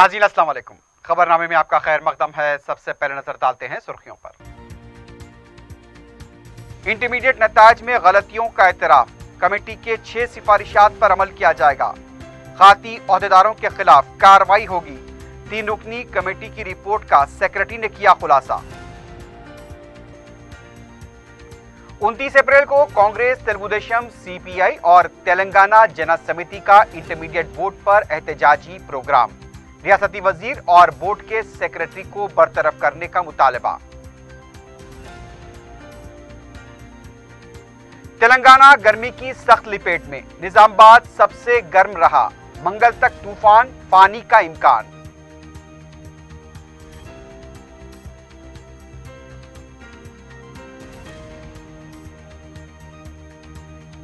ناظرین، السلام علیکم۔ خبر نامے میں آپ کا خیر مقدم ہے۔ سب سے پہلے نظر ڈالتے ہیں سرخیوں پر۔ انٹرمیڈیٹ نتائج میں غلطیوں کا اعتراف۔ کمیٹی کے چھ سفارشات پر عمل کیا جائے گا۔ خاتی عہدیداروں کے خلاف کاروائی ہوگی۔ تین رکنی کمیٹی کی رپورٹ کا سیکرٹری نے کیا خلاصہ۔ انتیس اپریل کو کانگریس تلگودیشم سی پی آئی اور تلنگانہ جنا سمیتی کا انٹرمیڈیٹ بورڈ پر احتجاجی پروگرام۔ ریاستی وزیر اور بورڈ کے سیکرٹری کو برطرف کرنے کا مطالبہ۔ تلنگانہ گرمی کی سخت لپیٹ میں نظام آباد سب سے گرم رہا، منگل تک طوفان، پانی کا امکان۔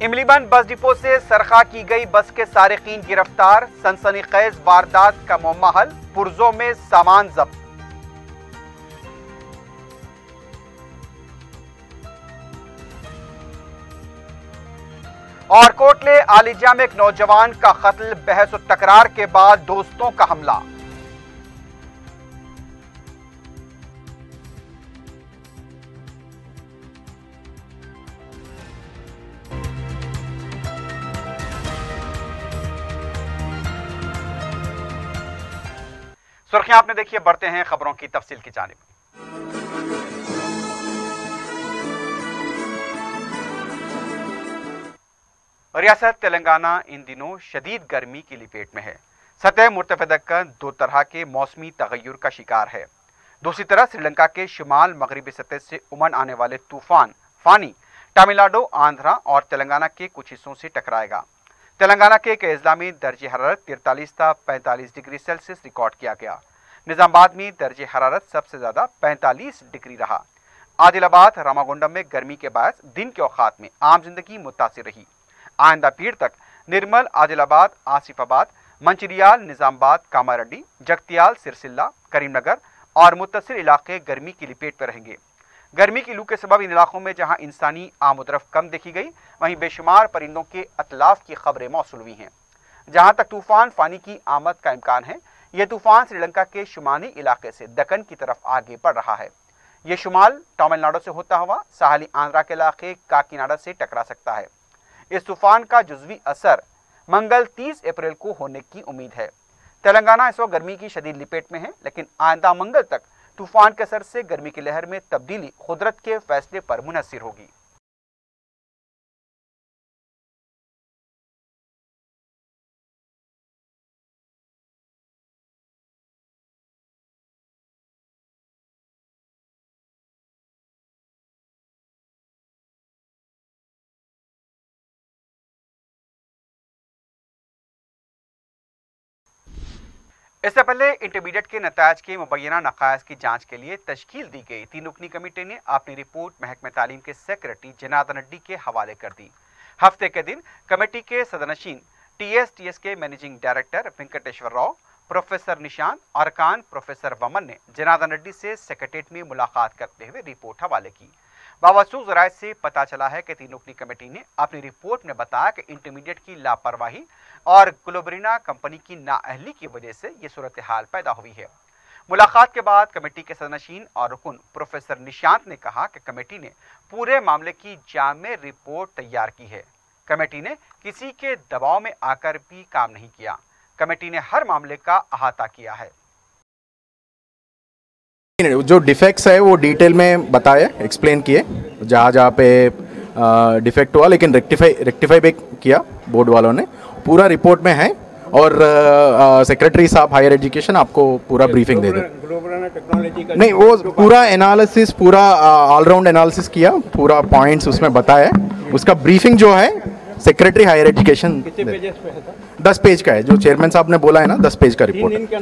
املی بند بس ڈپو سے سرخا کی گئی بس کے سارقین گرفتار، سنسنی خیز واردات کا ممحل پرزوں میں سامان ضبط۔ اور کوٹلے آلیجیا میں ایک نوجوان کا قتل، بحث و تکرار کے بعد دوستوں کا حملہ۔ سرخیاں آپ نے دیکھیے، بڑھتے ہیں خبروں کی تفصیل کی جانب۔ ریاست تلنگانہ ان دنوں شدید گرمی کی لپیٹ میں ہے۔ سطح مرتفع دکن دو طرح کے موسمی تغیر کا شکار ہے۔ دوسری طرح سری لنکا کے شمال مغربی سطح سے امن آنے والے طوفان فانی ٹاملناڈو آندھرا اور تلنگانہ کے کچھ حصوں سے ٹکرائے گا۔ تلنگانہ کے ایک اضلاع میں درجہ حرارت ترتالیس تا پینتالیس ڈگری سیلسیس ریکارڈ کیا گیا۔ نظام آباد میں درجہ حرارت سب سے زیادہ پینتالیس ڈگری رہا۔ عادل آباد راماگونڈم میں گرمی کے باعث دن کے اوقات میں عام زندگی متاثر رہی۔ آئندہ پیر تک نرمل عادل آباد آصف آباد، منچریال نظام آباد کاماریڈی جگتیال، سرسلہ، کریم نگر اور متصل علاقے گرمی کی لپیٹ پہ رہیں گے۔ گرمی کی لو کے سبب ان علاقوں میں جہاں انسانی آمدرف کم دیکھی گئی، وہیں بے شمار پرندوں کے اطلاف کی خبریں موصول ہوئی ہیں۔ جہاں تک طوفان، فانی کی آمد کا امکان ہے یہ طوفان سری لنکا کے شمالی علاقے سے دکن کی طرف آگے بڑھ رہا ہے۔ یہ شمال ٹامل ناڈو سے ہوتا ہوا ساحلی آندھرا کے علاقے کاکیناڈا سے ٹکرا سکتا ہے۔ اس طوفان کا جزوی اثر منگل تیس اپریل کو ہونے کی امید ہے۔ تلنگانہ اس وقت گرمی کی شدید لپیٹ میں ہے، لیکن آئندہ منگل تک طوفان کے اثر سے گرمی کی لہر میں تبدیلی قدرت کے فیصلے پر منحصر ہوگی۔ اس سے پہلے انٹرمیڈیٹ کے نتائج کے مبینہ نقائص کی جانچ کے لیے تشکیل دی گئی۔ تین رکنی کمیٹی نے اپنی رپورٹ محکمہ تعلیم کے سیکرٹری جناد اڈی کے حوالے کر دی۔ ہفتے کے دن کمیٹی کے صدرنشین ٹی ایس ٹی ایس کے managing director Venkateshwar Rao, professor نشان ارکان پروفیسر ومن نے جناد اڈی سے سیکرٹریٹ میں ملاقات کرتے ہوئے رپورٹ حوالے کی۔ باوسو ذرائع سے پتا چلا ہے کہ تین رکنی کمیٹی نے اپنی رپورٹ میں بتایا کہ انٹرمیڈیٹ کی لاپرواہی اور گلوبرینا کمپنی کی نااہلی کی وجہ سے یہ صورتحال پیدا ہوئی ہے ملاقات کے بعد کمیٹی کے سدنشین اور رکن پروفیسر نشانت نے کہا کہ کمیٹی نے پورے معاملے کی جامع رپورٹ تیار کی ہے کمیٹی نے کسی کے دباؤ میں آ کر بھی کام نہیں کیا کمیٹی نے ہر معاملے کا احاطہ کیا ہے جو ڈیفیکٹس ہے وہ ڈیٹیل میں بتایا ایکسپلین کیے۔ جہاں جہاں پہ ڈیفیکٹ ہوا لیکن ریکٹیفائی ریکٹیفائی بھی کیا بورڈ والوں نے۔ پورا رپورٹ میں ہے اور سیکرٹری صاحب ہائر ایجوکیشن آپ کو پورا بریفنگ دے دیں۔ نہیں وہ پورا انالیسس پورا آل راؤنڈ انالیسس کیا پورا پوائنٹس اس میں بتایا اس کا بریفنگ جو ہے سیکرٹری ہائر ایجوکیشن دس پیج کا ہے جو چیئرمین صاحب نے بولا ہے نا دس پیج کا رپورٹ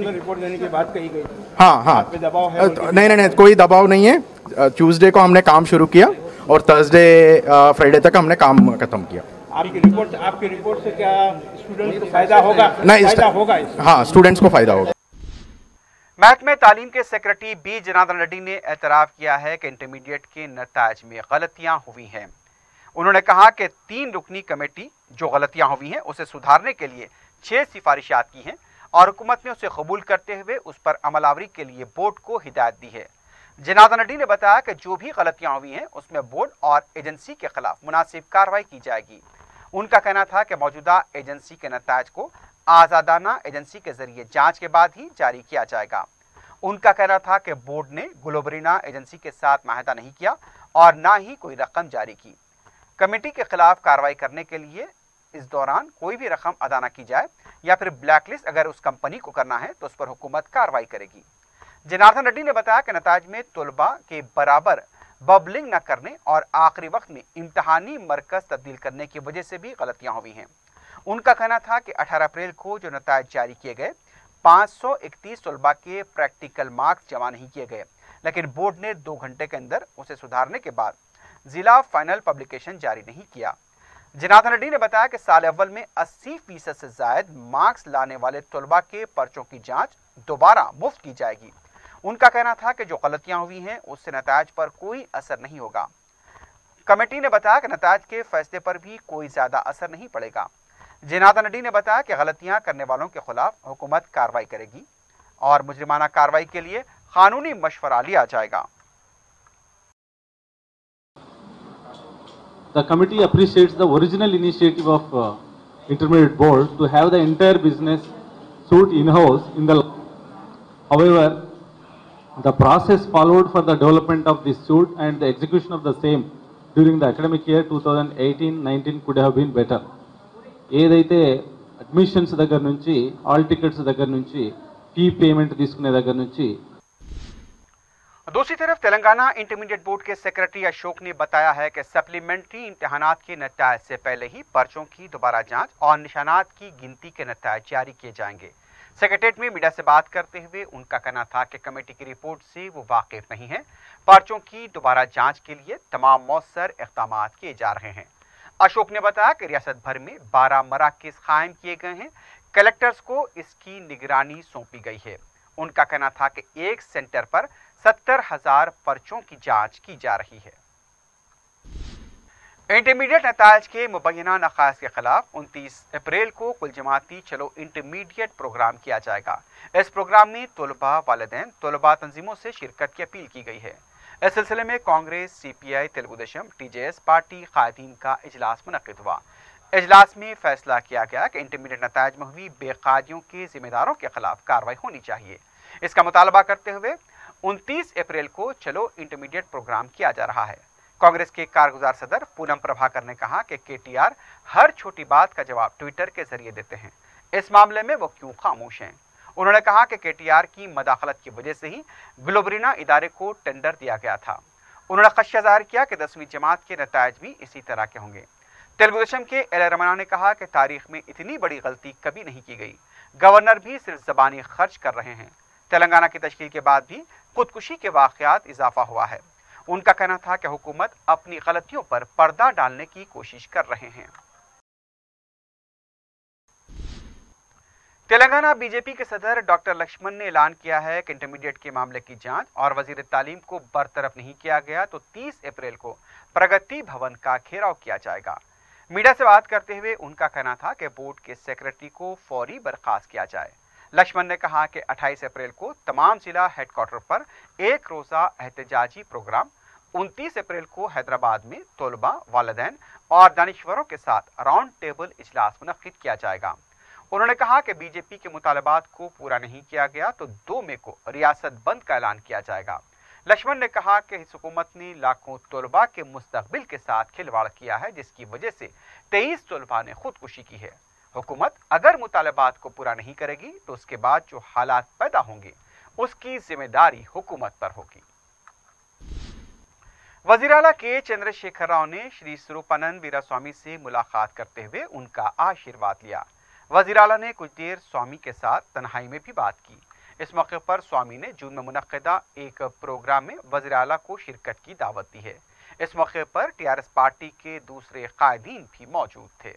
ہاں ہاں نہیں نہیں کوئی دباؤ نہیں ہے ٹیوزڈے کو ہم نے کام شروع کیا اور تھرسڈے فرائیڈے تک ہم نے کام ختم کیا ہاں اسٹوڈینٹس کو فائدہ ہوگا محکمہ تعلیم کے سیکرٹری بی جنادن ریڈی نے اعتراف کیا ہے کہ انٹرمیڈیٹ کے نتائج میں غلطیاں ہوئی ہیں انہوں نے کہا کہ تین رکنی کمیٹی جو غلطیاں ہوئی ہیں، اسے سدھارنے کے لیے چھ سفارشات کی ہیں اور حکومت نے اسے قبول کرتے ہوئے اس پر عمل آوری کے لیے بورڈ کو ہدایت دی ہے۔ جنادا نڈی نے بتایا کہ جو بھی غلطیاں ہوئی ہیں، اس میں بورڈ اور ایجنسی کے خلاف مناسب کاروائی کی جائے گی۔ ان کا کہنا تھا کہ موجودہ ایجنسی کے نتائج کو آزادانہ ایجنسی کے ذریعے جانچ کے بعد ہی جاری کیا جائے گا۔ ان کا کہنا تھا کہ بورڈ نے گلوبرینا ایجنسی کے ساتھ معاہدہ نہیں کیا اور نہ ہی کوئی رقم جاری کی۔ کمیٹی کے خلاف کاروائی کرنے کے لیے اس دوران کوئی بھی رقم ادا نہ کی جائے یا پھر بلیک لسٹ اگر اس کمپنی کو کرنا ہے تو اس پر حکومت کاروائی کرے گی۔ جناردن ریڈی نے بتایا کہ نتائج میں طلباء کے برابر ببلنگ نہ کرنے اور آخری وقت میں امتحانی مرکز تبدیل کرنے کی وجہ سے بھی غلطیاں ہوئی ہیں۔ ان کا کہنا تھا کہ اٹھارہ اپریل کو جو نتائج جاری کیے گئے، پانچ سو اکتیس طلباء کے پریکٹیکل مارکس جمع نہیں کیے گئے، لیکن بورڈ نے دو گھنٹے کے اندر اسے سدھارنے کے بعد ضلع فائنل پبلیکیشن جاری نہیں کیا۔ جناتن ریڈی نے بتایا کہ سال اول میں اسی فیصد سے زائد مارکس لانے والے طلبہ کے پرچوں کی جانچ دوبارہ مفت کی جائے گی۔ ان کا کہنا تھا کہ جو غلطیاں ہوئی ہیں، اس سے نتائج پر کوئی اثر نہیں ہوگا۔ کمیٹی نے بتایا کہ نتائج کے فیصلے پر بھی کوئی زیادہ اثر نہیں پڑے گا۔ جناتن ریڈی نے بتایا کہ غلطیاں کرنے والوں کے خلاف حکومت کاروائی کرے گی اور مجرمانہ کاروائی کے لیے قانونی مشورہ لیا جائے گا۔ The committee appreciates the original initiative of uh, intermediate board to have the entire business suit in-house in the however the process followed for the development of this suit and the execution of the same during the academic year 2018-19 could have been better ఏదైతే admissions దగ్గర నుంచి all tickets దగ్గర నుంచి fee payment తీసుకునే దగ్గర నుంచి دوسری طرف تلنگانہ انٹرمیڈیٹ بورڈ کے سیکرٹری اشوک نے بتایا ہے کہ سپلیمنٹری امتحانات کے نتائج سے پہلے ہی پرچوں کی دوبارہ جانچ اور نشانات کی گنتی کے نتائج جاری کیے جائیں گے۔ سیکرٹریٹ میں میڈیا سے بات کرتے ہوئے ان کا کہنا تھا کہ کمیٹی کی رپورٹ سے وہ واقف نہیں ہیں۔ پرچوں کی دوبارہ جانچ کے لیے تمام مؤثر اقدامات کیے جا رہے ہیں۔ اشوک نے بتایا کہ ریاست بھر میں بارہ مراکز قائم کیے گئے ہیں۔ کلیکٹرز کو اس کی نگرانی سونپی گئی ہے۔ ان کا کہنا تھا کہ ایک سینٹر پر ستر ہزار پرچوں کی جانچ کی جا رہی ہے۔ انٹرمیڈیٹ نتائج کے مبینہ نقاض کے خلاف انتیس اپریل کو کل جماعتی چلو انٹرمیڈیٹ پروگرام کیا جائے گا۔ اس پروگرام میں طلبہ والدین طلبہ تنظیموں سے شرکت کی اپیل کی گئی ہے۔ اس سلسلے میں Congress, C P I, Telugu Desam, T J S, party قائدین کا اجلاس منعقد ہوا۔ اجلاس میں فیصلہ کیا گیا کہ انٹرمیڈیٹ نتائج میں ہوئی بے قادیوں کے ذمہ داروں کے خلاف کاروائی ہونی چاہیے۔ اس کا مطالبہ کرتے ہوئے انتیس اپریل کو چلو انٹرمیڈیٹ پروگرام کیا جا رہا ہے۔ کانگریس کے کارگزار صدر پونم پربھاکر نے کہا کہ کے ٹی آر ہر چھوٹی بات کا جواب ٹویٹر کے ذریعے دیتے ہیں۔ اس معاملے میں وہ کیوں خاموش ہیں؟ انہوں نے کہا کہ کے ٹی آر کی مداخلت کی وجہ سے ہی گلوبرینا ادارے کو ٹینڈر دیا گیا تھا۔ انہوں نے خدشہ ظاہر کیا کہ دسویں جماعت کے نتائج بھی اسی طرح کے ہوں گے۔ تلگو دیشم کے ایل رمنا نے کہا کہ تاریخ میں اتنی بڑی غلطی کبھی نہیں کی گئی۔ گورنر بھی صرف زبانی خرچ کر رہے ہیں۔ تلنگانہ کی تشکیل کے بعد بھی خودکشی کے واقعات اضافہ ہوا ہے۔ ان کا کہنا تھا کہ حکومت اپنی غلطیوں پر پردہ ڈالنے کی کوشش کر رہے ہیں۔ تلنگانہ بی جے پی کے صدر ڈاکٹر لکشمن نے اعلان کیا ہے کہ انٹرمیڈیٹ کے معاملے کی جانچ اور وزیر تعلیم کو برطرف نہیں کیا گیا تو تیس اپریل کو پرگتی بھون کا کھیراؤ کیا جائے گا۔ میڈیا سے بات کرتے ہوئے ان کا کہنا تھا کہ بورڈ کے سیکرٹری کو فوری برخاست کیا جائے۔ لکشمن نے کہا کہ اٹھائیس اپریل کو تمام ضلع ہیڈ کوارٹر پر ایک روزہ احتجاجی پروگرام، انتیس اپریل کو حیدرآباد میں طلباء والدین اور دانشوروں کے ساتھ راؤنڈ ٹیبل اجلاس منعقد کیا جائے گا۔ انہوں نے کہا کہ بی جے پی کے مطالبات کو پورا نہیں کیا گیا تو دو مئی کو ریاست بند کا اعلان کیا جائے گا۔ لشمن نے کہا کہ اس حکومت نے لاکھوں طلباء کے مستقبل کے ساتھ کھلواڑ کیا ہے، جس کی وجہ سے تیئیس طلباء نے خودکشی کی ہے۔ حکومت اگر مطالبات کو پورا نہیں کرے گی تو اس کے بعد جو حالات پیدا ہوں گے، اس کی ذمہ داری حکومت پر ہوگی۔ وزیر کے چندر شیکھر راؤ نے شری سروپانند ویرا سوامی سے ملاقات کرتے ہوئے ان کا آشیرواد لیا۔ وزیر نے کچھ دیر سوامی کے ساتھ تنہائی میں بھی بات کی۔ اس موقع پر سوامی نے جون میں منعقدہ ایک پروگرام میں وزیر کو شرکت کی دعوت دی ہے۔ اس موقع پر ٹی آر ایس پارٹی کے دوسرے قائدین بھی موجود تھے۔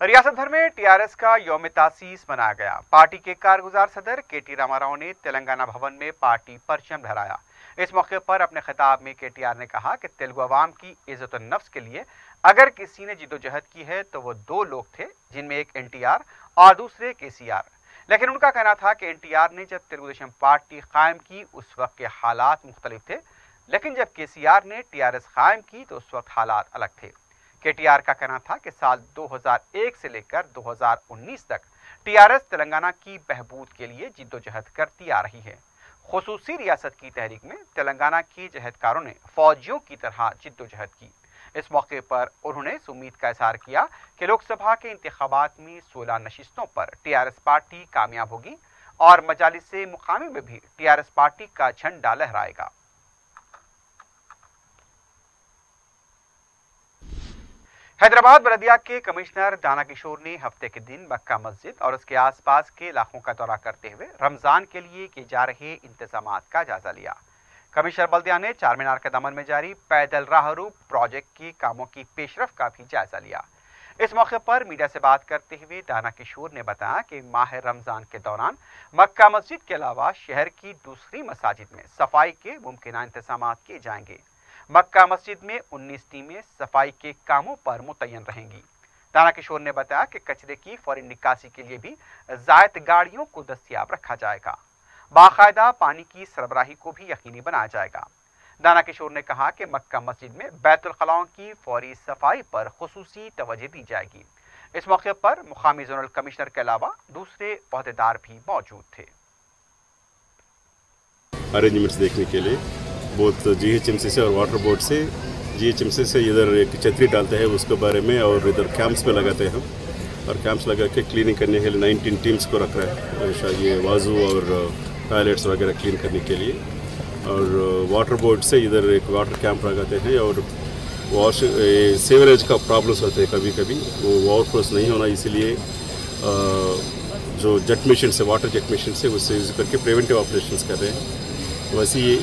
ریاست بھر میں ٹی آر ایس کا یوم تاسیس منایا گیا۔ پارٹی کے کارگزار صدر کے ٹی راما راؤ نے تلنگانہ بھون میں پارٹی پرچم لہرایا۔ اس موقع پر اپنے خطاب میں کے ٹی آر نے کہا کہ تلگو عوام کی عزت و نفس کے لیے اگر کسی نے جد و جہد کی ہے تو وہ دو لوگ تھے، جن میں ایک این ٹی آر اور دوسرے کے سی آر۔ لیکن ان کا کہنا تھا کہ این ٹی آر نے جب تلگو دیشم پارٹی قائم کی اس وقت کے حالات مختلف تھے، لیکن جب کے سی آر نے ٹی آر ایس قائم کی تو اس وقت حالات الگ تھے۔ کے ٹی آر کا کہنا تھا کہ سال دو ہزار ایک سے لے کر دو ہزار انیس تک ٹی آر ایس تلنگانہ کی بہبود کے لیے جد و جہد کرتی آ رہی ہے۔ خصوصی ریاست کی تحریک میں تلنگانہ کی جہدکاروں نے فوجیوں کی طرح جد و جہد کی۔ اس موقع پر انہوں نے اس امید کا اظہار کیا کہ لوک سبھا کے انتخابات میں سولہ نشستوں پر ٹی آر ایس پارٹی کامیاب ہوگی اور مجالس مقامی میں بھی ٹی آر ایس پارٹی کا جھنڈا لہرائے گا۔ حیدرآباد بلدیہ کے کمشنر دانا کشور نے ہفتے کے دن مکہ مسجد اور اس کے آس پاس کے علاقوں کا دورہ کرتے ہوئے رمضان کے لیے کیے جا رہے انتظامات کا جائزہ لیا۔ کمشنر بلدیہ نے چار مینار کے دمن میں جاری پیدل راہ روپ پروجیکٹ کی کاموں کی پیش رفت کا بھی جائزہ لیا۔ اس موقع پر میڈیا سے بات کرتے ہوئے دانا کشور نے بتایا کہ ماہ رمضان کے دوران مکہ مسجد کے علاوہ شہر کی دوسری مساجد میں صفائی کے ممکنہ انتظامات کیے جائیں گے۔ مکہ مسجد میں انیس ٹیمیں صفائی کے کاموں پر متعین رہیں گی۔ دانا کشور نے بتایا کہ کچرے کی فوری نکاسی کے لیے بھی زائد گاڑیوں کو دستیاب رکھا جائے گا۔ باقاعدہ پانی کی سربراہی کو بھی یقینی بنایا جائے گا۔ دانا کشور نے کہا کہ مکہ مسجد میں بیت الخلاؤں کی فوری صفائی پر خصوصی توجہ دی جائے گی۔ اس موقع پر مقامی زونل کمشنر کے علاوہ دوسرے عہدیدار بھی موجود تھے۔ ارینجمنٹس دیکھنے کے لیے بہت جی ایچ ایم سی سے اور واٹر بورڈ سے جی ایچ ایم سی سے ادھر ایک چھتری ڈالتے ہیں اس کے بارے میں اور ادھر کیمپس پہ لگاتے ہیں ہم اور کیمپس لگا کے کلیننگ کرنے کے لیے نائنٹین ٹیمس کو رکھ رہا ہے یہ وازو اور ٹوائلٹس وغیرہ کلین کرنے کے لیے اور واٹر بورڈ سے ادھر ایک واٹر کیمپ لگاتے ہیں اور واش سیوریج کا پرابلمس ہوتے ہیں کبھی کبھی وہ اوور فلوس نہیں ہونا اسی لیے جو جٹ مشین سے واٹر جٹ مشین سے اس سے یوز کر کے پریونٹیو آپریشنس کر رہے ہیں ویسی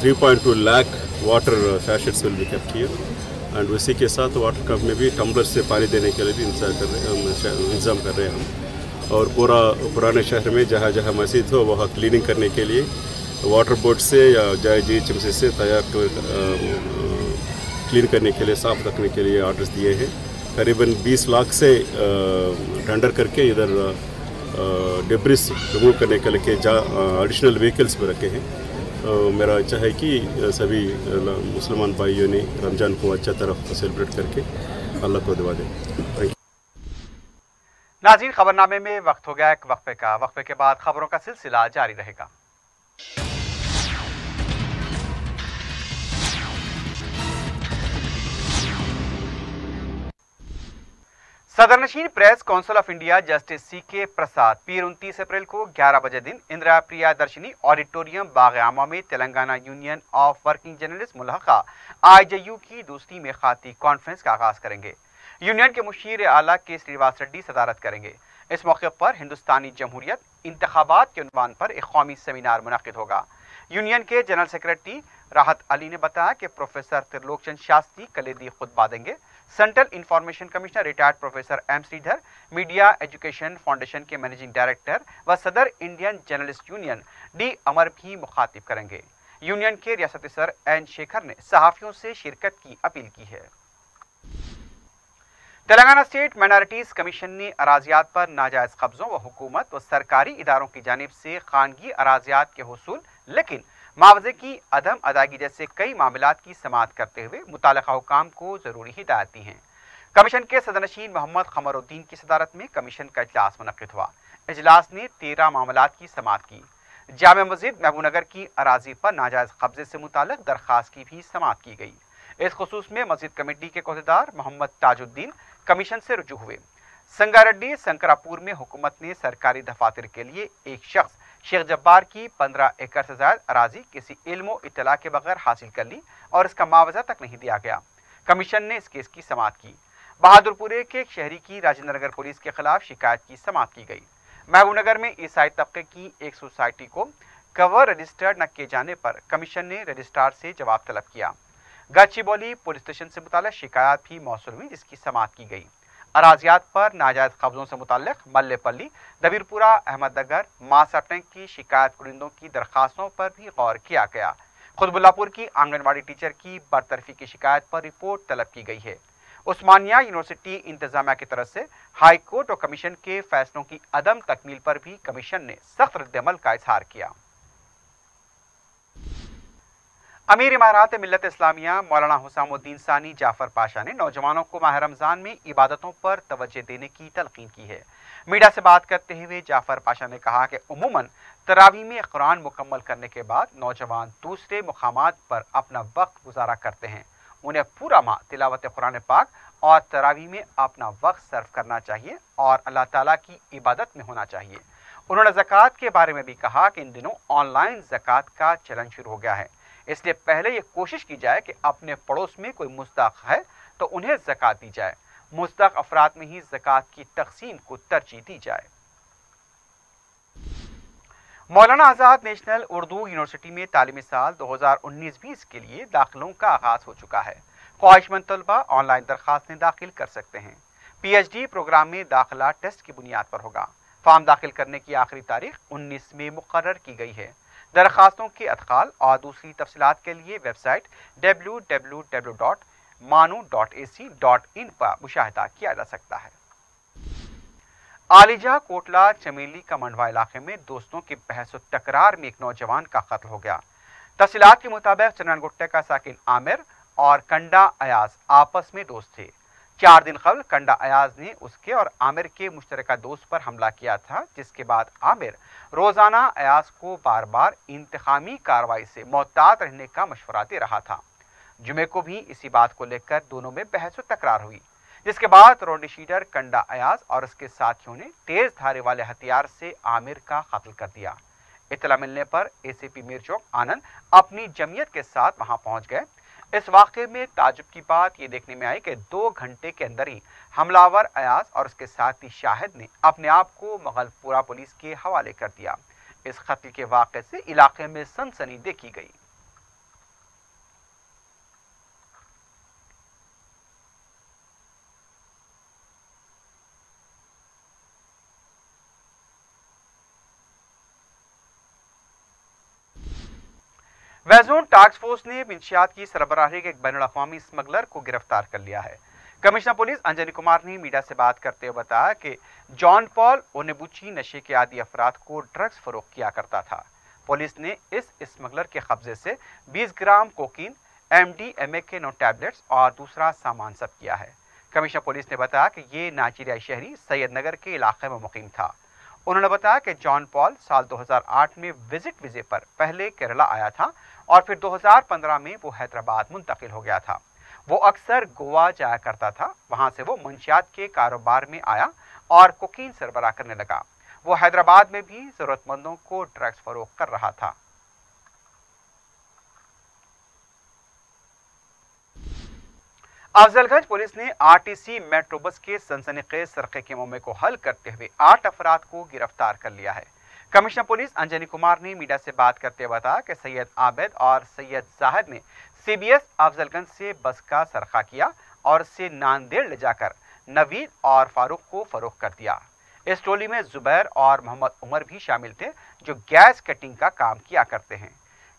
three point two lakh water sachets will be kept care and اسی کے ساتھ واٹر کپ میں بھی ٹمبلر سے پانی دینے کے لیے بھی انتظار کر رہے ہیں انتظام کر رہے ہیں ہم اور پورا پرانے شہر میں جہاں جہاں مسجد ہو وہاں کلیننگ کرنے کے لیے واٹر بورڈ سے یا جائے جی ایچ ایم سی سے تیار کلین کرنے کے لیے صاف رکھنے کے لیے آرڈرس دیے ہیں قریباً بیس لاکھ سے ٹینڈر کر کے ادھر ڈبرس ریموو کرنے کے لیے جا ایڈیشنل وہیکلس بھی رکھے ہیں میرا اچھا ہے کہ سبھی مسلمان بھائیوں نے رمضان کو اچھا طرف سیلیبریٹ کر کے اللہ کو دعا دیں ناظرین، خبرنامے میں وقت ہو گیا ایک وقفے کا، وقفے کے بعد خبروں کا سلسلہ جاری رہے گا۔ صدر نشین press council of India justice C K Prasad پیر انتیس اپریل کو گیارہ بجے دن اندرا پریا درشنی آڈیٹوریم باغ عامہ میں Telangana union of working journalist ملحقہ I J U کی دوسری میں خاطی کانفرنس کا آغاز کریں گے۔ یونین کے مشیر اعلیٰ کے سریواس ریڈی صدارت کریں گے۔ اس موقع پر ہندوستانی جمہوریت انتخابات کے عنوان پر ایک قومی سیمینار منعقد ہوگا۔ یونین کے جنرل سیکرٹری راحت علی نے بتایا کہ پروفیسر ترلوک چند شاستری کلیدی خطبہ دیں گے۔ Central information commissioner, retired professor M Sridhar, media education foundation کے مینیجنگ ڈائریکٹر و صدر Indian journalist union D Amar بھی مخاطب کریں گے۔ یونین کے ریاستی سر این شیکھر نے صحافیوں سے شرکت کی اپیل کی ہے۔ تلنگانہ اسٹیٹ مائنارٹیز کمیشن نے اراضیات پر ناجائز قبضوں و حکومت و سرکاری اداروں کی جانب سے خانگی اراضیات کے حصول، لیکن معاوضے کی عدم ادائیگی جیسے کئی معاملات کی سماعت کرتے ہوئے متعلقہ حکام کو ضروری ہدایت دی ہیں۔ کمیشن کے صدرنشین محمد خمر الدین کی صدارت میں کمیشن کا اجلاس منعقد ہوا۔ اجلاس نے تیرہ معاملات کی سماعت کی۔ جامع مسجد محبو نگر کی اراضی پر ناجائز قبضے سے متعلق درخواست کی بھی سماعت کی گئی۔ اس خصوص میں مسجد کمیٹی کے عہدیدار محمد تاج الدین کمیشن سے رجوع ہوئے۔ سنگاریڈی سنکراپور میں حکومت نے سرکاری دفاتر کے لیے ایک شخص شیخ جبار کی پندرہ ایکڑ سے زائد اراضی کسی علم و اطلاع کے بغیر حاصل کر لی اور اس کا معاوضہ تک نہیں دیا گیا۔ کمیشن نے اس کیس کی سماعت کی۔ بہادر پورے کے ایک شہری کی راجندر نگر پولیس کے خلاف شکایت کی سماعت کی گئی۔ محبوب نگر میں عیسائی طبقے کی ایک سوسائٹی کو کور رجسٹرڈ نہ کیے جانے پر کمیشن نے رجسٹرار سے جواب طلب کیا۔ گاچی بولی پولیس اسٹیشن سے متعلق شکایات بھی موصول ہوئی جس کی سماعت کی گئی۔ اراضیات پر ناجائز قبضوں سے متعلق ملے پلی دبیر پورا احمد نگر ماس کی شکایت کنندوں کی درخواستوں پر بھی غور کیا گیا۔ خود بلا پور کی آنگن واڑی ٹیچر کی برطرفی کی شکایت پر رپورٹ طلب کی گئی ہے۔ عثمانیہ یونیورسٹی انتظامیہ کی طرف سے ہائی کورٹ اور کمیشن کے فیصلوں کی عدم تکمیل پر بھی کمیشن نے سخت رد عمل کا اظہار کیا۔ امیر امارات ملت اسلامیہ مولانا حسام الدین ثانی جعفر پاشا نے نوجوانوں کو ماہ رمضان میں عبادتوں پر توجہ دینے کی تلقین کی ہے۔ میڈیا سے بات کرتے ہوئے جعفر پاشا نے کہا کہ عموماً تراوی میں قرآن مکمل کرنے کے بعد نوجوان دوسرے مقامات پر اپنا وقت گزارا کرتے ہیں۔ انہیں پورا ماہ تلاوت قرآن پاک اور تراوی میں اپنا وقت صرف کرنا چاہیے اور اللہ تعالیٰ کی عبادت میں ہونا چاہیے۔ انہوں نے زکوٰۃ کے بارے میں بھی کہا کہ ان دنوں آن لائن زکوٰۃ کا چلن شروع ہو گیا ہے۔ اس لیے پہلے یہ کوشش کی جائے کہ اپنے پڑوس میں کوئی مستحق ہے تو انہیں زکوٰۃ دی جائے۔ مستحق افراد میں ہی زکوٰۃ کی تقسیم کو ترجیح دی جائے۔ مولانا آزاد نیشنل اردو یونیورسٹی میں تعلیمی سال 2019-20 کے لیے داخلوں کا آغاز ہو چکا ہے۔ خواہش مند طلبہ آن لائن درخواستیں داخل کر سکتے ہیں۔ پی ایچ ڈی پروگرام میں داخلہ ٹیسٹ کی بنیاد پر ہوگا۔ فارم داخل کرنے کی آخری تاریخ 19 میں مقرر کی گئی ہے۔ درخواستوں کے ادخال اور دوسری تفصیلات کے لیے website www.manu.ac.in dot Manu dot A C dot in پر مشاہدہ کیا جا سکتا ہے۔ عالیجہ کوٹلا چمیلی کا منڈوا علاقے میں دوستوں کی بحث و تکرار میں ایک نوجوان کا قتل ہو گیا۔ تفصیلات کے مطابق چنن گٹے کا ساکن عامر اور کنڈا ایاز آپس میں دوست تھے۔ چار دن قبل کنڈا ایاز نے اس کے اور عامر کے مشترکہ دوست پر حملہ کیا تھا، جس کے بعد عامر روزانہ ایاز کو بار بار انتخامی کاروائی سے محتاط رہنے کا مشورہ دے رہا تھا۔ جمعے کو بھی اسی بات کو لے کر دونوں میں بحث و تکرار ہوئی، جس کے بعد رونڈی شیٹر کنڈا ایاز اور اس کے ساتھیوں نے تیز دھارے والے ہتھیار سے عامر کا قتل کر دیا۔ اطلاع ملنے پر اے سی پی میر چوک آنند اپنی جمعیت کے ساتھ وہاں پہنچ گئے۔ اس واقعے میں تعجب کی بات یہ دیکھنے میں آئی کہ دو گھنٹے کے اندر ہی حملہور ایاز اور اس کے ساتھی شاہد نے اپنے آپ کو مغل پورا پولیس کے حوالے کر دیا۔ اس قتل کے واقعے سے علاقے میں سنسنی دیکھی گئی۔ ویزون ٹاسک فورس نے منشیات کی سربراہی کے ایک بین الاقوامی اسمگلر کو گرفتار کر لیا ہے۔ کمشنر پولیس انجنی کمار نے میڈیا سے بات کرتے ہوئے بتایا کہ جان پال اونبوچی نشے کے عادی افراد کو ڈرگز فروخت کیا کرتا تھا۔ پولیس نے اس اسمگلر کے قبضے سے بیس gram cocaine, M D, M A کے نو ٹیبلٹس اور دوسرا سامان سب کیا ہے۔ کمشنر پولیس نے بتایا کہ یہ نائجیریائی شہری سید نگر کے علاقے میں مقیم تھا۔ انہوں نے بتایا کہ جان پال سال 2008 میں وزٹ ویزے پر پہلے کیرلا آیا تھا اور پھر 2015 میں وہ حیدرآباد منتقل ہو گیا تھا۔ وہ اکثر گوا جایا کرتا تھا، وہاں سے وہ منشیات کے کاروبار میں آیا اور کوکین سربراہ کرنے لگا۔ وہ حیدرآباد میں بھی ضرورت مندوں کو ڈرگز فروخت کر رہا تھا۔ افضل گنج پولیس نے R T C metro bus کے سنسنی خیز سرقے کے مومے کو حل کرتے ہوئے آٹھ افراد کو گرفتار کر لیا ہے۔ کمشنر پولیس انجنی کمار نے میڈیا سے بات کرتے ہوئے بتایا کہ سید عابد اور سید زاہد نے سی بی ایس افضل گنج سے بس کا سرقہ کیا اور اسے ناندیڑ لے جا کر نوید اور فاروق کو فروخت کر دیا۔ اس ٹولی میں زبیر اور محمد عمر بھی شامل تھے جو گیس کٹنگ کا کام کیا کرتے ہیں۔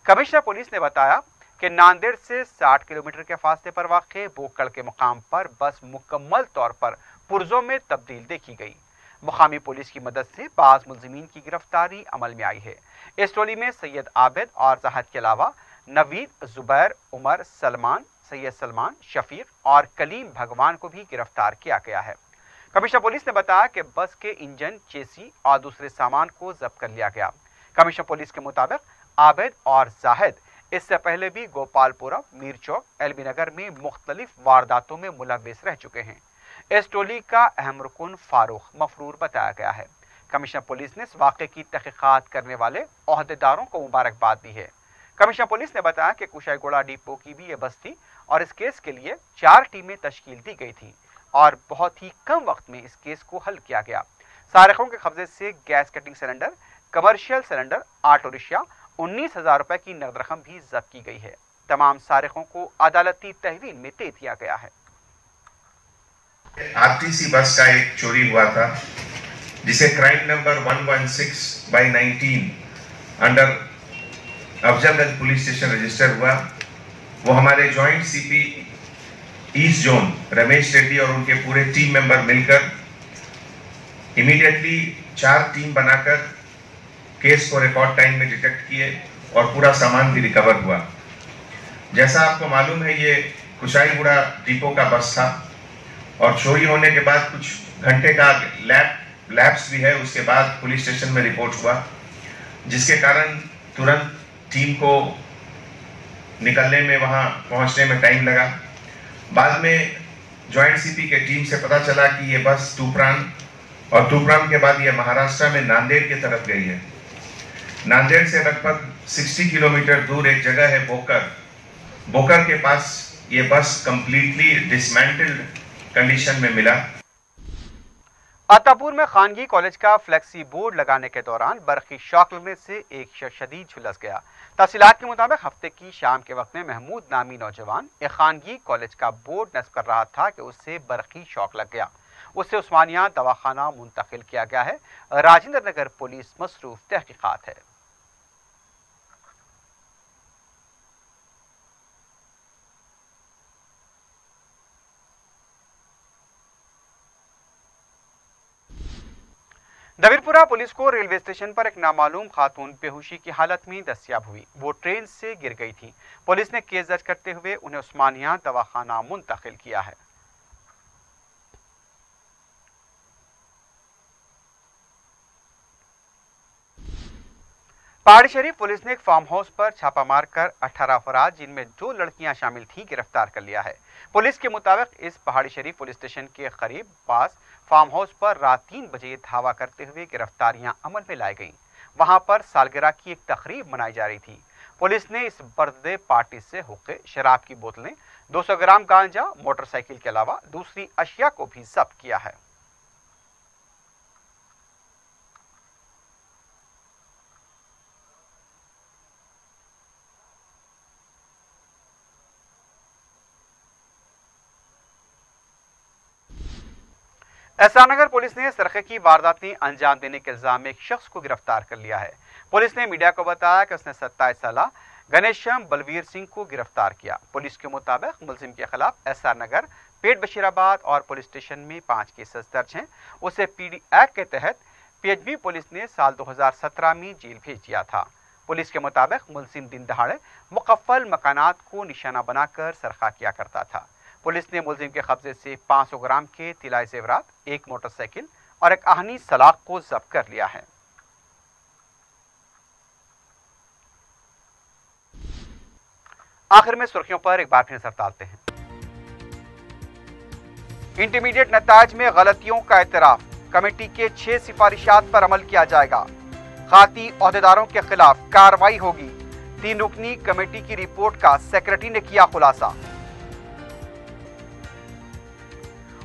کمیشنر پولیس نے بتایا کہ ناندیڑ سے ساٹھ کلومیٹر کے فاصلے پر واقع بوکڑ کے مقام پر بس مکمل طور پر پرزوں میں تبدیل دیکھی گئی۔ مقامی پولیس کی مدد سے بعض ملزمین کی گرفتاری عمل میں آئی ہے۔ اس ٹولی میں سید عابد اور زاہد کے علاوہ نوید، زبیر، عمر، سلمان، سید سلمان، شفیق اور کلیم بھگوان کو بھی گرفتار کیا گیا ہے۔ کمشنر پولیس نے بتایا کہ بس کے انجن، چیسی اور دوسرے سامان کو ضبط کر لیا گیا۔ کمشنر پولیس کے مطابق عابد اور زاہد اس سے پہلے بھی گوپال پورا میر چوک، ایلبی نگر میں مختلف وارداتوں میں ملوث رہ چکے ہیں۔ اس ٹولی کا اہم رکن فاروق مفرور بتایا گیا ہے۔ کمشنر پولیس نے اس واقعے کی تحقیقات کرنے والے عہدیداروں کو مبارکباد دی ہے۔ کمشنر پولیس نے بتایا کہ کشائی گوڑا ڈیپو کی بھی یہ بس تھی اور اس کیس کے لیے چار ٹیمیں تشکیل دی گئی تھی اور بہت ہی کم وقت میں اس کیس کو حل کیا گیا۔ سارقوں کے قبضے سے gas cutting cylinder, commercial cylinder, auto rickshaw انیس ہزار روپے کی نقد رقم بھی ضبط کی گئی ہے۔ تمام سارقوں کو عدالتی تحویل میں دے دیا گیا ہے۔ آر ٹی سی بس کا ایک چوری ہوا تھا، جسے crime number 116 by 19 under Afzal Ganj police station register ہوا۔ وہ ہمارے جوائنٹ سی پی ایس جون رمیش ریڈی اور ان کے پورے ٹیم ممبر مل کر امیڈیٹلی چار ٹیم بنا کر کیس کو ریکارڈ ٹائم میں ڈیٹیکٹ کیے اور پورا سامان بھی ریکور ہوا۔ جیسا آپ کو معلوم ہے، یہ کشائی گڑا ڈیپو کا بس تھا اور چوری ہونے کے بعد کچھ گھنٹے کا لیب لیبس بھی ہے۔ اس کے بعد پولیس اسٹیشن میں رپورٹ ہوا، جس کے کارن ترنت ٹیم کو نکلنے میں، وہاں پہنچنے میں ٹائم لگا۔ بعد میں جوائنٹ سی پی کے ٹیم سے پتہ چلا کہ یہ بس ٹوپران اور ٹوپران کے بعد یہ مہاراشٹرا میں ناندیڑ کی طرف گئی ہے۔ ناندیڑ سے لگ بھگ سکسٹی کلومیٹر دور ایک جگہ ہے بوکر بوکر کے پاس یہ بس کمپلیٹلی ڈسمینٹلڈ کنڈیشن میں ملا آتاپور میں خانگی کالج کا فلیکسی بورڈ لگانے کے دوران برخی شاک لگنے سے ایک شخص شدید جھلس گیا تحصیلات کے مطابق ہفتے کی شام کے وقت میں محمود نامی نوجوان ایک خانگی کالج کا بورڈ نصب کر رہا تھا کہ اس سے برخی شاک لگ گیا اسے عثمانیہ دواخانہ منتقل کیا گیا ہے راجندر نگر پولیس مصروف تحقیقات ہے دویرپورا پولیس کو ریلوے اسٹیشن پر ایک نامعلوم خاتون بےہوشی کی حالت میں دستیاب ہوئی۔ وہ ٹرین سے گر گئی تھی پولیس نے کیس درج کرتے ہوئے انہیں عثمانیہ دواخانہ منتقل کیا ہے۔ پہاڑی شریف پولیس نے ایک فارم ہاؤس پر چھاپا مار کر اٹھارہ افراد جن میں دو لڑکیاں شامل تھیں گرفتار کر لیا ہے۔ پولیس کے مطابق اس پہاڑی شریف پولیس اسٹیشن کے قریب پاس فارم ہاؤس پر رات تین بجے دھاوا کرتے ہوئے گرفتاریاں عمل میں لائی گئیں۔ وہاں پر سالگرہ کی ایک تقریب منائی جا رہی تھی۔ پولیس نے اس برتھ ڈے پارٹی سے حقے شراب کی بوتلیں، دو سو گرام گانجا، موٹر سائیکل کے علاوہ دوسری اشیاء کو بھی ضبط کیا ہے۔ احسان نگر پولیس نے سرقے کی وارداتیں انجام دینے کے الزام میں ایک شخص کو گرفتار کر لیا ہے۔ پولیس نے میڈیا کو بتایا کہ اس نے ستائیس سالہ گنیشم بلویر سنگھ کو گرفتار کیا۔ پولیس کے مطابق ملزم کے خلاف احسان نگر، پیٹ بشیر آباد اور پولیس اسٹیشن میں پانچ کیسز درج ہیں۔ اسے پی ڈی ایکٹ کے تحت پی ایچ بی پولیس نے سال دو ہزار سترہ میں جیل بھیج دیا تھا۔ پولیس کے مطابق ملزم دن دہاڑے مقفل مکانات کو نشانہ بنا کر سرخہ کیا کرتا تھا۔ پولیس نے ملزم کے قبضے سے پانچ سو گرام کے تلائی زیورات، ایک موٹر سائیکل اور ایک آہنی سلاخ کو ضبط کر لیا ہے۔ آخر میں سرخیوں پر ایک بار پھر نظر ڈالتے ہیں۔ انٹرمیڈیٹ نتائج میں غلطیوں کا اعتراف۔ کمیٹی کے چھ سفارشات پر عمل کیا جائے گا۔ خاتی عہدیداروں کے خلاف کاروائی ہوگی۔ تین رکنی کمیٹی کی رپورٹ کا سیکرٹری نے کیا خلاصہ۔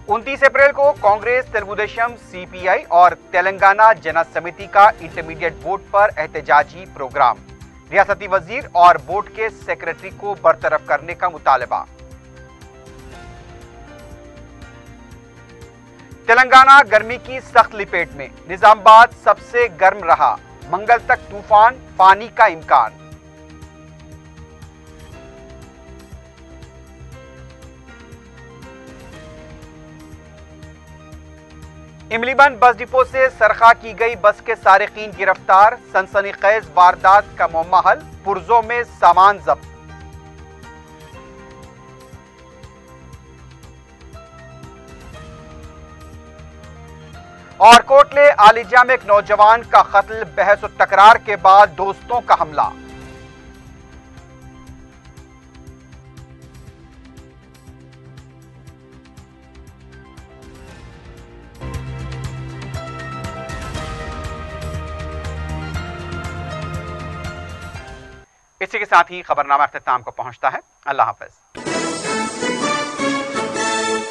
انتیس اپریل کو کانگریس تلگودیشم سی پی آئی اور تلنگانہ جنا سمیتی کا انٹرمیڈیٹ بورڈ پر احتجاجی پروگرام۔ ریاستی وزیر اور بورڈ کے سیکرٹری کو برطرف کرنے کا مطالبہ۔ تلنگانہ گرمی کی سخت لپیٹ میں نظام آباد سب سے گرم رہا۔ منگل تک طوفان، پانی کا امکان۔ املی بند بس ڈپو سے سرخا کی گئی بس کے سارقین گرفتار، سنسنی خیز واردات کا ممحل پرزوں میں سامان ضبط۔ اور کوٹلے، عالیجہ میں ایک نوجوان کا قتل، بحث و تکرار کے بعد دوستوں کا حملہ۔ ساتھ ہی خبرنامہ اختتام کو پہنچتا ہے۔ اللہ حافظ۔